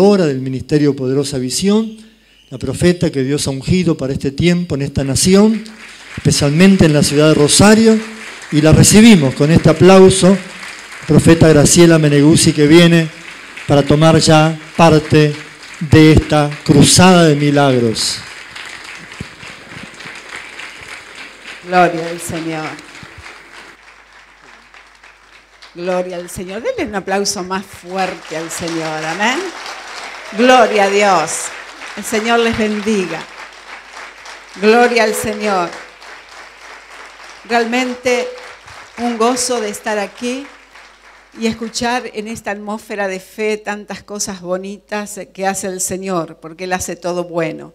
fundadora del Ministerio Poderosa Visión, la profeta que Dios ha ungido para este tiempo en esta nación, especialmente en la ciudad de Rosario, y la recibimos con este aplauso, profeta Graciela Meneguzzi que viene para tomar ya parte de esta cruzada de milagros. Gloria al Señor. Gloria al Señor. Denle un aplauso más fuerte al Señor. Amén. Gloria a Dios. El Señor les bendiga. Gloria al Señor. Realmente un gozo de estar aquí y escuchar en esta atmósfera de fe tantas cosas bonitas que hace el Señor, porque Él hace todo bueno.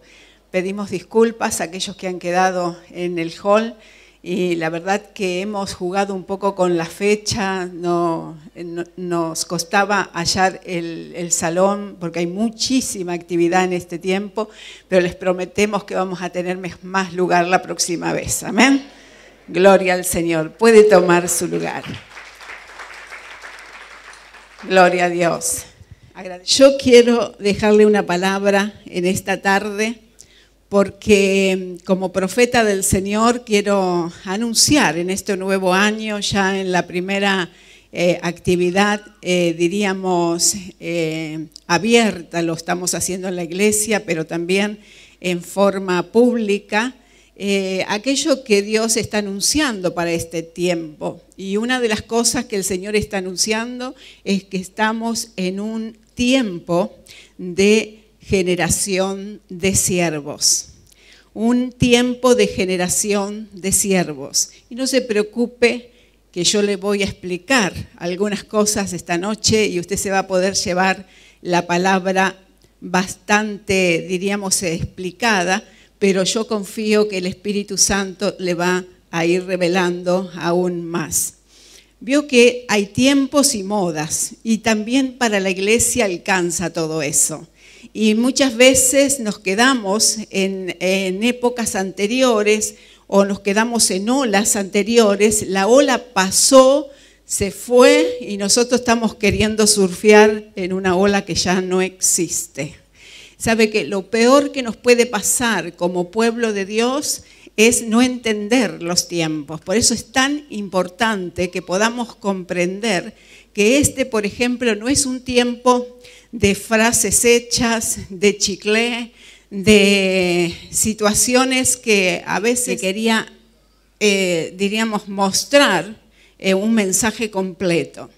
Pedimos disculpas a aquellos que han quedado en el hall y la verdad que hemos jugado un poco con la fecha, no, nos costaba hallar el, el, salón porque hay muchísima actividad en este tiempo, pero les prometemos que vamos a tener más lugar la próxima vez. Amén. Gloria al Señor. Puede tomar su lugar. Gloria a Dios. Yo quiero dejarle una palabra en esta tarde porque como profeta del Señor quiero anunciar en este nuevo año, ya en la primera eh, actividad, eh, diríamos, eh, abierta, lo estamos haciendo en la iglesia, pero también en forma pública, aquello que Dios está anunciando para este tiempo. Y una de las cosas que el Señor está anunciando es que estamos en un tiempo de generación de siervos. Un tiempo de generación de siervos. Y no se preocupe que yo le voy a explicar algunas cosas esta noche y usted se va a poder llevar la palabra bastante, diríamos, explicada, pero yo confío que el Espíritu Santo le va a ir revelando aún más. Vio que hay tiempos y modas y también para la iglesia alcanza todo eso. Y muchas veces nos quedamos en, épocas anteriores o nos quedamos en olas anteriores. La ola pasó, se fue y nosotros estamos queriendo surfear en una ola que ya no existe. Sabe que lo peor que nos puede pasar como pueblo de Dios es no entender los tiempos. Por eso es tan importante que podamos comprender que este, por ejemplo, no es un tiempo de frases hechas, de chicle, de situaciones que a veces quería, eh, diríamos, mostrar eh, un mensaje completo.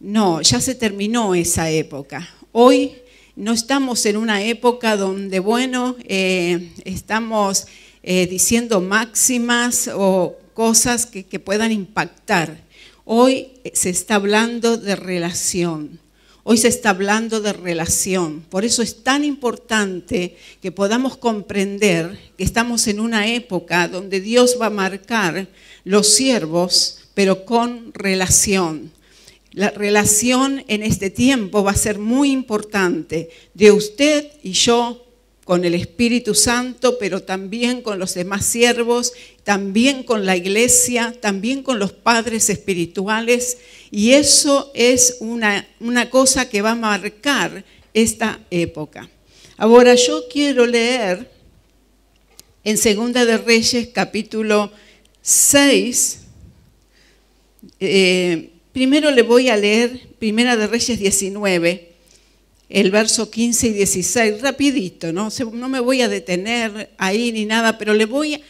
No, ya se terminó esa época. Hoy no estamos en una época donde, bueno, eh, estamos diciendo máximas o cosas que puedan impactar. Hoy se está hablando de relación. Hoy se está hablando de relación. Por eso es tan importante que podamos comprender que estamos en una época donde Dios va a marcar los siervos, pero con relación. La relación en este tiempo va a ser muy importante de usted y yo con el Espíritu Santo, pero también con los demás siervos, también con la iglesia, también con los padres espirituales. Y eso es una, una cosa que va a marcar esta época. Ahora yo quiero leer en Segunda de Reyes capítulo 6. Eh, primero le voy a leer Primera de Reyes 19 el verso 15 y 16, rapidito, ¿no? no me voy a detener ahí ni nada, pero le voy a,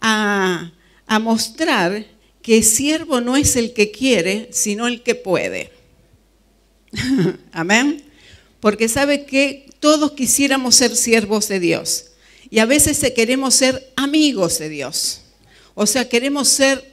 a mostrar que siervo no es el que quiere, sino el que puede. Amén. Porque sabe que todos quisiéramos ser siervos de Dios y a veces queremos ser amigos de Dios. O sea, queremos ser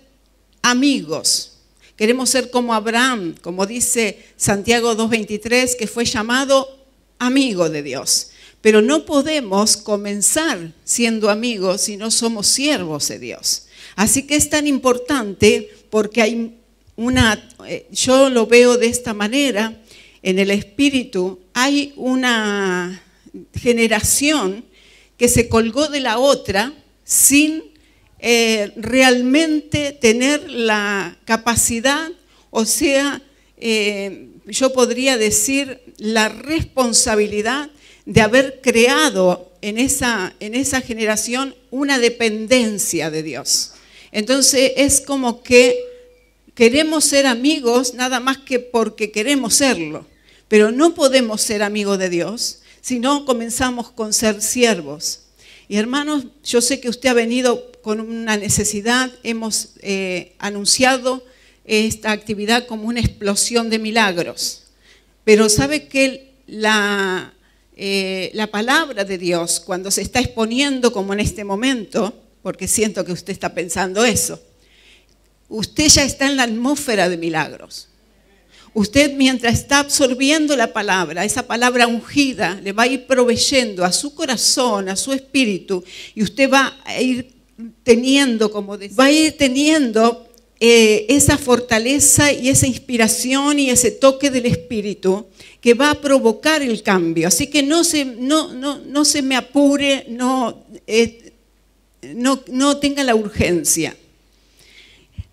amigos. Queremos ser como Abraham, como dice Santiago 2.23, que fue llamado amigo de Dios. Pero no podemos comenzar siendo amigos si no somos siervos de Dios. Así que es tan importante porque hay una, eh, yo lo veo de esta manera, en el espíritu hay una generación que se colgó de la otra sin eh, realmente tener la capacidad, o sea, eh, yo podría decir, la responsabilidad de haber creado en esa, en esa generación una dependencia de Dios. Entonces es como que queremos ser amigos nada más que porque queremos serlo, pero no podemos ser amigos de Dios si no comenzamos con ser siervos. Y hermanos, yo sé que usted ha venido con una necesidad, hemos eh, anunciado esta actividad como una explosión de milagros, pero sabe que la, eh, la palabra de Dios, cuando se está exponiendo como en este momento, porque siento que usted está pensando eso, usted ya está en la atmósfera de milagros. Usted mientras está absorbiendo la palabra, esa palabra ungida, le va a ir proveyendo a su corazón, a su espíritu, y usted va a ir teniendo, como va a ir teniendo eh, esa fortaleza y esa inspiración y ese toque del espíritu que va a provocar el cambio. Así que no se, no, no, no se me apure, no, eh, no, no tenga la urgencia.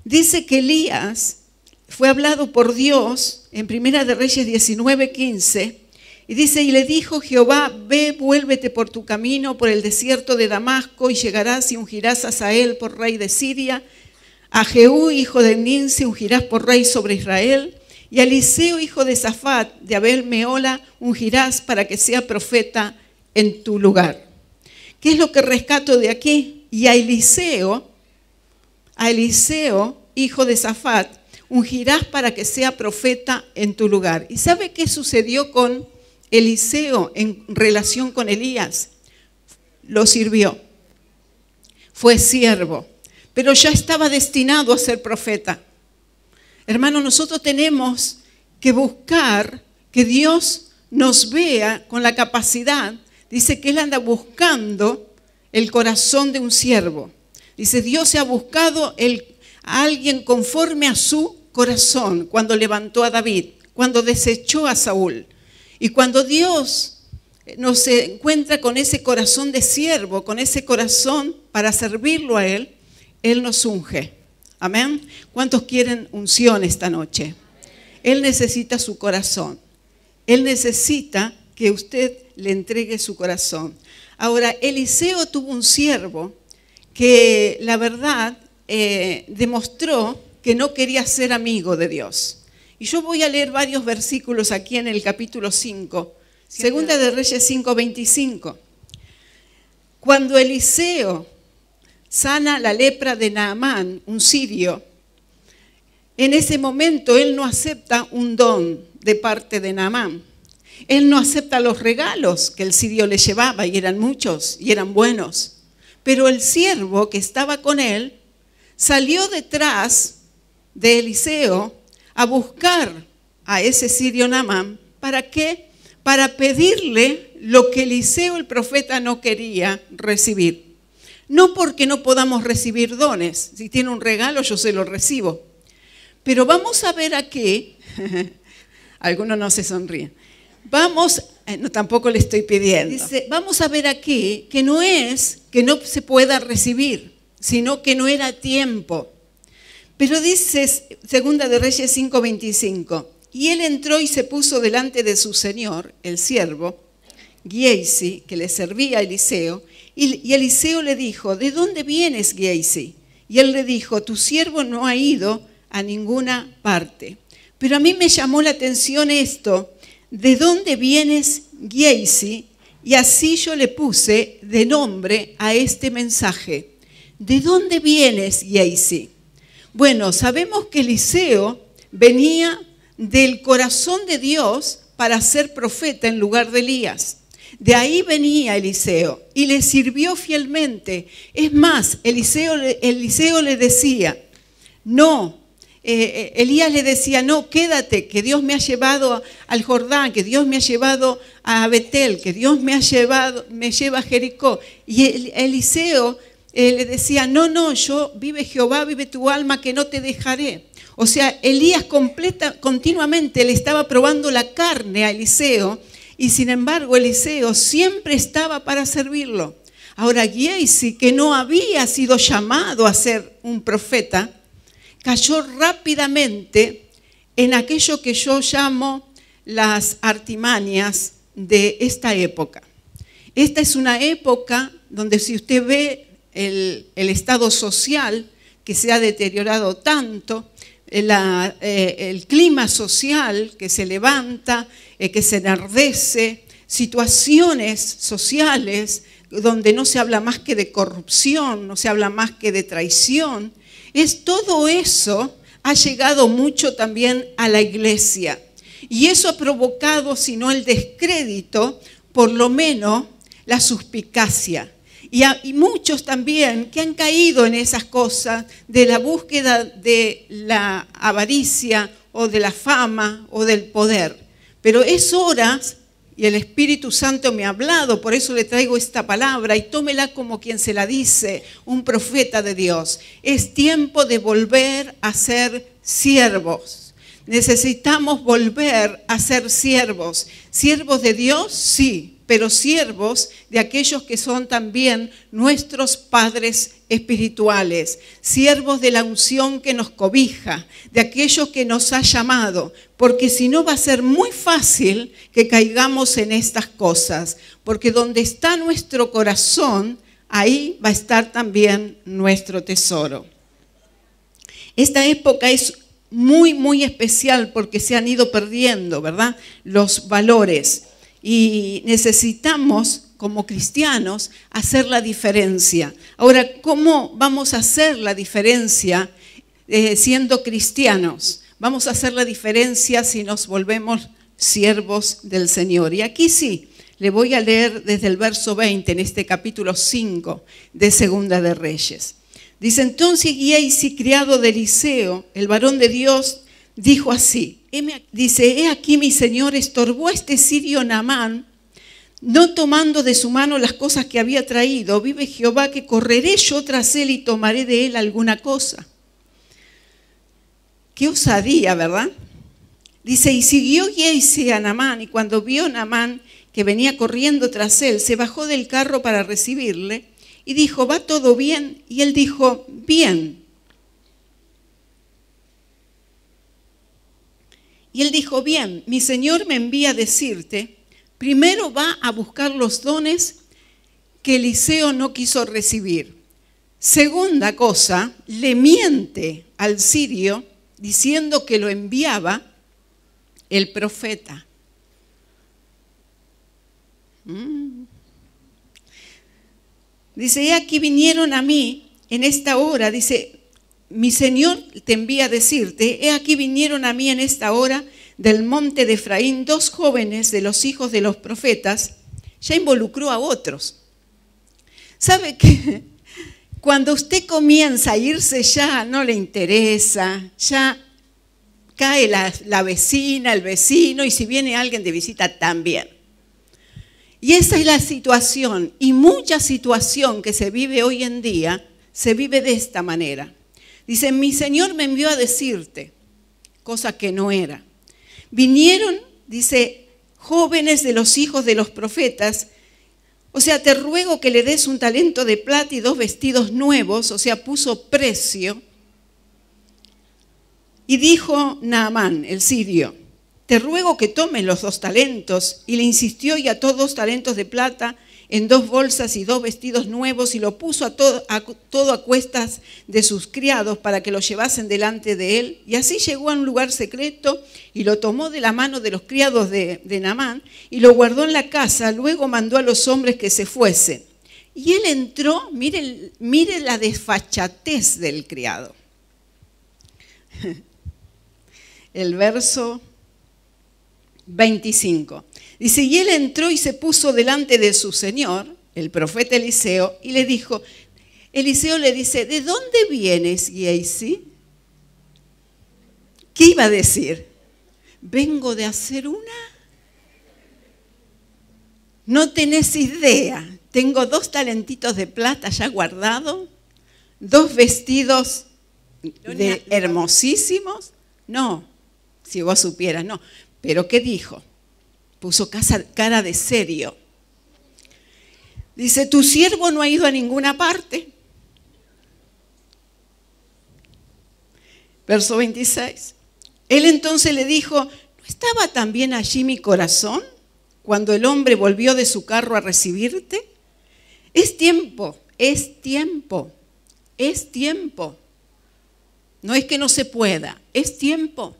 Dice que Elías fue hablado por Dios en Primera de Reyes 19:15 y dice, y le dijo Jehová, ve, vuélvete por tu camino por el desierto de Damasco y llegarás y ungirás a Sael por rey de Siria, a Jehú, hijo de Ninse, ungirás por rey sobre Israel, y a Eliseo, hijo de Zafat, de Abel Meola, ungirás para que sea profeta en tu lugar. ¿Qué es lo que rescato de aquí? Y a Eliseo, a Eliseo, hijo de Zafat, ungirás para que sea profeta en tu lugar. ¿Y sabe qué sucedió con Eliseo en relación con Elías? Lo sirvió. Fue siervo, pero ya estaba destinado a ser profeta. Hermano, nosotros tenemos que buscar que Dios nos vea con la capacidad. Dice que Él anda buscando el corazón de un siervo. Dice, Dios se ha buscado a alguien conforme a su corazón cuando levantó a David, cuando desechó a Saúl. Y cuando Dios nos encuentra con ese corazón de siervo, con ese corazón para servirlo a Él, Él nos unge. Amén. ¿Cuántos quieren unción esta noche? Él necesita su corazón. Él necesita que usted le entregue su corazón. Ahora, Eliseo tuvo un siervo que la verdad eh, demostró que no quería ser amigo de Dios. Y yo voy a leer varios versículos aquí en el capítulo 5, Segunda de Reyes 5, 25. Cuando Eliseo sana la lepra de Naamán, un sirio, en ese momento él no acepta un don de parte de Naamán. Él no acepta los regalos que el sirio le llevaba, y eran muchos, y eran buenos. Pero el siervo que estaba con él salió detrás de Eliseo a buscar a ese sirio Namán. ¿Para qué? Para pedirle lo que Eliseo el profeta no quería recibir. No porque no podamos recibir dones. Si tiene un regalo, yo se lo recibo. Pero vamos a ver aquí, algunos no se sonríen, vamos, eh, no, tampoco le estoy pidiendo, dice, vamos a ver aquí que no es que no se pueda recibir, sino que no era tiempo. Pero dice Segunda de Reyes 5:25, y él entró y se puso delante de su señor, el siervo, Giesi, que le servía a Eliseo, y, Eliseo le dijo, ¿de dónde vienes, Giesi? Y él le dijo, tu siervo no ha ido a ninguna parte. Pero a mí me llamó la atención esto, ¿de dónde vienes, Giesi? Y así yo le puse de nombre a este mensaje. ¿De dónde vienes, Giesi? Bueno, sabemos que Eliseo venía del corazón de Dios para ser profeta en lugar de Elías. De ahí venía Eliseo y le sirvió fielmente. Es más, Eliseo, le decía, no, eh, eh, Elías le decía, no, quédate, que Dios me ha llevado al Jordán, que Dios me ha llevado a Betel, que Dios me ha llevado, me lleva a Jericó. Y Eliseo le decía, no, no, yo vive Jehová, vive tu alma, que no te dejaré. O sea, Elías completa, continuamente le estaba probando la carne a Eliseo y sin embargo Eliseo siempre estaba para servirlo. Ahora Giesi, que no había sido llamado a ser un profeta, cayó rápidamente en aquello que yo llamo las artimañas de esta época. Esta es una época donde si usted ve el, estado social que se ha deteriorado tanto, eh, el clima social que se levanta, eh, que se enardece, situaciones sociales donde no se habla más que de corrupción, no se habla más que de traición, es todo eso ha llegado mucho también a la iglesia. Y eso ha provocado, si no el descrédito, por lo menos la suspicacia. Y, muchos también que han caído en esas cosas de la búsqueda de la avaricia o de la fama o del poder. Pero es hora, y el Espíritu Santo me ha hablado, por eso le traigo esta palabra y tómela como quien se la dice, un profeta de Dios. Es tiempo de volver a ser siervos. Necesitamos volver a ser siervos. ¿Siervos de Dios? Sí pero siervos de aquellos que son también nuestros padres espirituales, siervos de la unción que nos cobija, de aquellos que nos ha llamado, porque si no va a ser muy fácil que caigamos en estas cosas, porque donde está nuestro corazón, ahí va a estar también nuestro tesoro. Esta época es muy, muy especial porque se han ido perdiendo, ¿verdad? Los valores y necesitamos como cristianos hacer la diferencia. Ahora, ¿cómo vamos a hacer la diferencia eh, siendo cristianos? Vamos a hacer la diferencia si nos volvemos siervos del Señor. Y aquí sí, le voy a leer desde el verso 20 en este capítulo 5 de Segunda de Reyes. Dice entonces y criado de Eliseo, el varón de Dios, dijo así, dice, he aquí mi señor estorbó a este sirio Namán, no tomando de su mano las cosas que había traído, vive Jehová que correré yo tras él y tomaré de él alguna cosa. Qué osadía, ¿verdad? Dice, y siguió Yeise a Namán, y cuando vio Namán que venía corriendo tras él, se bajó del carro para recibirle, y dijo, ¿va todo bien? Y él dijo, bien. Y él dijo, bien, mi Señor me envía a decirte, primero va a buscar los dones que Eliseo no quiso recibir. Segunda cosa, le miente al sirio diciendo que lo enviaba el profeta. Mm. Dice, y aquí vinieron a mí en esta hora, dice, mi Señor te envía a decirte, he aquí vinieron a mí en esta hora del monte de Efraín dos jóvenes de los hijos de los profetas, ya involucró a otros. ¿Sabe que cuando usted comienza a irse ya no le interesa, ya cae la, la vecina, el vecino y si viene alguien de visita también? Y esa es la situación y mucha situación que se vive hoy en día se vive de esta manera. Dice, mi Señor me envió a decirte, cosa que no era. Vinieron, dice, jóvenes de los hijos de los profetas, o sea, te ruego que le des un talento de plata y dos vestidos nuevos, o sea, puso precio. Y dijo Naamán, el sirio, te ruego que tomes los dos talentos. Y le insistió y ató dos talentos de plata en dos bolsas y dos vestidos nuevos y lo puso a todo, a cuestas de sus criados para que lo llevasen delante de él. Y así llegó a un lugar secreto y lo tomó de la mano de los criados de, de Namán y lo guardó en la casa. Luego mandó a los hombres que se fuesen. Y él entró, mire, mire la desfachatez del criado. El verso 25. Dice, y él entró y se puso delante de su señor, el profeta Eliseo, y le dijo, Eliseo le dice, ¿de dónde vienes, Giesi? ¿Qué iba a decir? Vengo de hacer una. No tenés idea. Tengo dos talentitos de plata ya guardados, dos vestidos hermosísimos. No, si vos supieras, no. Pero ¿qué dijo? Puso cara de serio. Dice, tu siervo no ha ido a ninguna parte. Verso 26. Él entonces le dijo, ¿no estaba también allí mi corazón cuando el hombre volvió de su carro a recibirte? Es tiempo, es tiempo, es tiempo. No es que no se pueda, es tiempo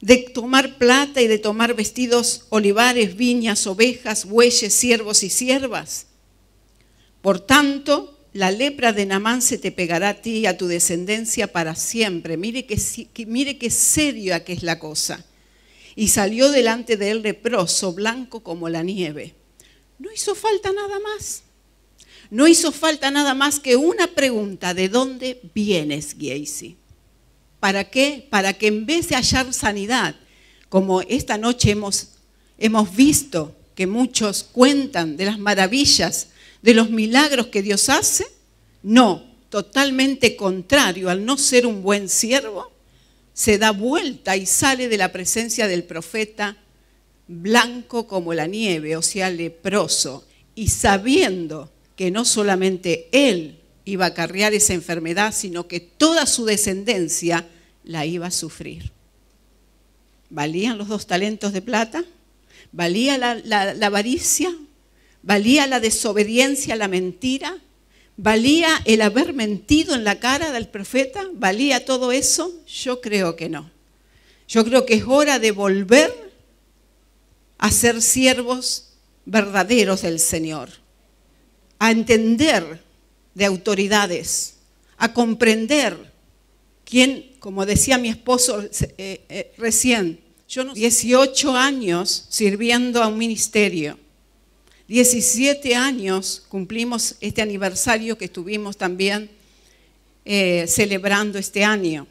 de tomar plata y de tomar vestidos, olivares, viñas, ovejas, bueyes, siervos y siervas. Por tanto, la lepra de Namán se te pegará a ti y a tu descendencia para siempre. Mire que, mire qué seria que es la cosa. Y salió delante de él leproso, blanco como la nieve. No hizo falta nada más. No hizo falta nada más que una pregunta, ¿de dónde vienes, Giesi? ¿Para qué? Para que en vez de hallar sanidad, como esta noche hemos, hemos visto que muchos cuentan de las maravillas, de los milagros que Dios hace, no, totalmente contrario, al no ser un buen siervo, se da vuelta y sale de la presencia del profeta blanco como la nieve, o sea, leproso, y sabiendo que no solamente él iba a acarrear esa enfermedad, sino que toda su descendencia la iba a sufrir. ¿Valían los dos talentos de plata? ¿Valía la, avaricia? ¿Valía la desobediencia, la mentira? ¿Valía el haber mentido en la cara del profeta? ¿Valía todo eso? Yo creo que no. Yo creo que es hora de volver a ser siervos verdaderos del Señor, a entender de autoridades, a comprender quién, como decía mi esposo eh, eh, recién, yo 18 años sirviendo a un ministerio, 17 años cumplimos este aniversario que estuvimos también eh, celebrando este año,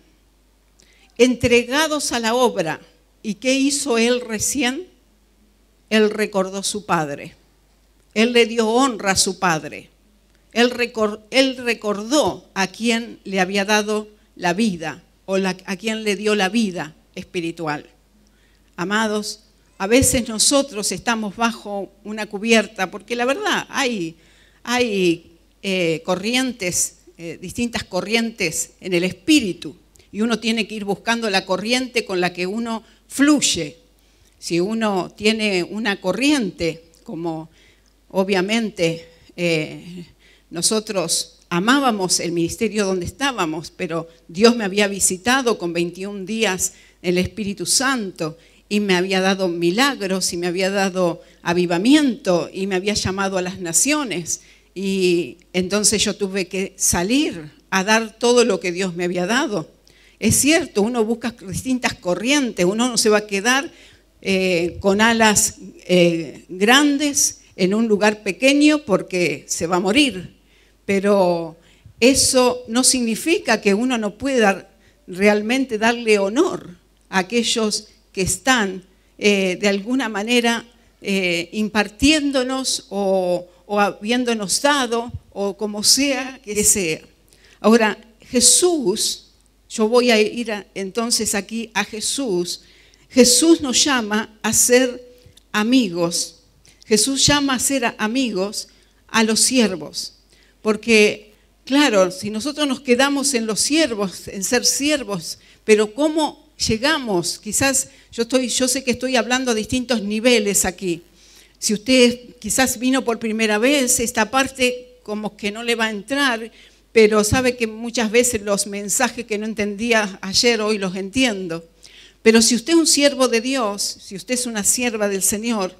entregados a la obra. ¿Y qué hizo él recién? Él recordó su padre. Él le dio honra a su padre él, recordó a quien le había dado la vida o a quien le dio la vida espiritual. Amados, a veces nosotros estamos bajo una cubierta, porque la verdad hay, hay eh, corrientes, eh, distintas corrientes en el espíritu, y uno tiene que ir buscando la corriente con la que uno fluye. Si uno tiene una corriente, como obviamente eh, nosotros amábamos el ministerio donde estábamos, pero Dios me había visitado con 21 días el Espíritu Santo y me había dado milagros y me había dado avivamiento y me había llamado a las naciones. Y entonces yo tuve que salir a dar todo lo que Dios me había dado. Es cierto, uno busca distintas corrientes, uno no se va a quedar eh, con alas eh, grandes en un lugar pequeño porque se va a morir pero eso no significa que uno no pueda realmente darle honor a aquellos que están eh, de alguna manera eh, impartiéndonos o, o habiéndonos dado o como sea que sea. Ahora, Jesús, yo voy a ir entonces aquí a Jesús, Jesús nos llama a ser amigos, Jesús llama a ser amigos a los siervos. Porque, claro, si nosotros nos quedamos en los siervos, en ser siervos, pero ¿cómo llegamos? Quizás yo, estoy, yo sé que estoy hablando a distintos niveles aquí. Si usted quizás vino por primera vez, esta parte como que no le va a entrar, pero sabe que muchas veces los mensajes que no entendía ayer, hoy los entiendo. Pero si usted es un siervo de Dios, si usted es una sierva del Señor,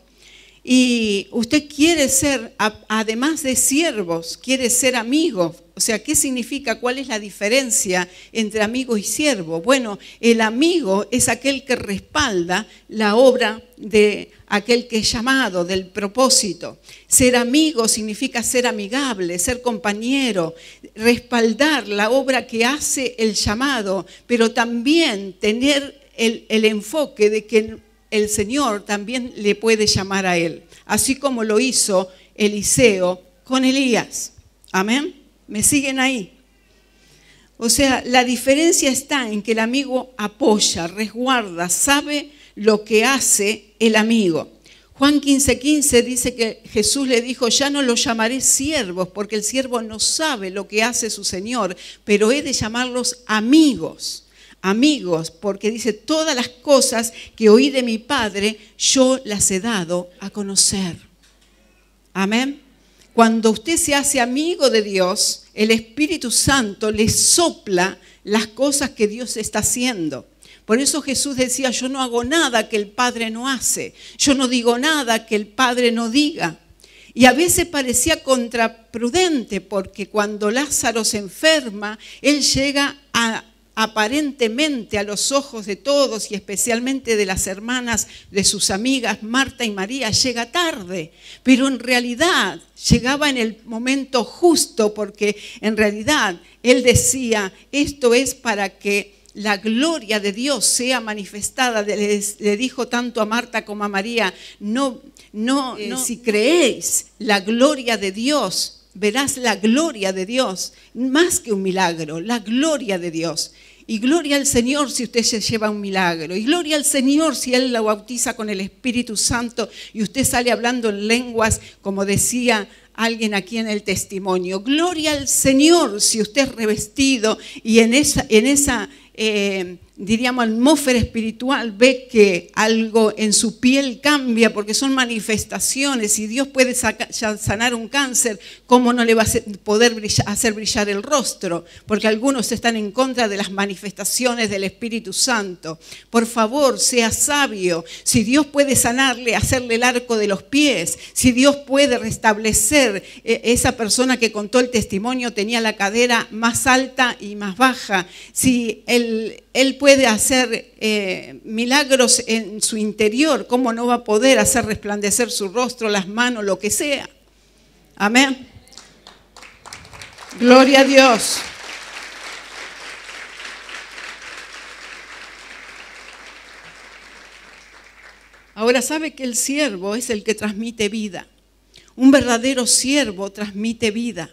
y usted quiere ser, además de siervos, quiere ser amigo. O sea, ¿qué significa? ¿Cuál es la diferencia entre amigo y siervo? Bueno, el amigo es aquel que respalda la obra de aquel que es llamado, del propósito. Ser amigo significa ser amigable, ser compañero, respaldar la obra que hace el llamado, pero también tener el, el enfoque de que el Señor también le puede llamar a él, así como lo hizo Eliseo con Elías. Amén. ¿Me siguen ahí? O sea, la diferencia está en que el amigo apoya, resguarda, sabe lo que hace el amigo. Juan 15:15 15 dice que Jesús le dijo, ya no los llamaré siervos, porque el siervo no sabe lo que hace su Señor, pero he de llamarlos amigos. Amigos, porque dice, todas las cosas que oí de mi Padre, yo las he dado a conocer. Amén. Cuando usted se hace amigo de Dios, el Espíritu Santo le sopla las cosas que Dios está haciendo. Por eso Jesús decía, yo no hago nada que el Padre no hace, yo no digo nada que el Padre no diga. Y a veces parecía contraprudente porque cuando Lázaro se enferma, él llega a, aparentemente a los ojos de todos y especialmente de las hermanas de sus amigas Marta y María, llega tarde, pero en realidad llegaba en el momento justo porque en realidad él decía, esto es para que la gloria de Dios sea manifestada. Le, dijo tanto a Marta como a María, no, no, eh, no, si creéis la gloria de Dios, verás la gloria de Dios, más que un milagro, la gloria de Dios. Y gloria al Señor si usted se lleva un milagro. Y gloria al Señor si Él la bautiza con el Espíritu Santo y usted sale hablando en lenguas, como decía alguien aquí en el testimonio. Gloria al Señor si usted es revestido y en esa, en esa eh, diríamos, atmósfera espiritual, ve que algo en su piel cambia porque son manifestaciones y Dios puede sanar un cáncer, ¿cómo no le va a poder hacer brillar el rostro? Porque algunos están en contra de las manifestaciones del Espíritu Santo. Por favor, sea sabio. Si Dios puede sanarle, hacerle el arco de los pies, si Dios puede restablecer eh, esa persona que contó el testimonio tenía la cadera más alta y más baja, si él, puede hacer eh, milagros en su interior, ¿cómo no va a poder hacer resplandecer su rostro, las manos, lo que sea? Amén. Gloria a Dios. Ahora sabe que el siervo es el que transmite vida. Un verdadero siervo transmite vida.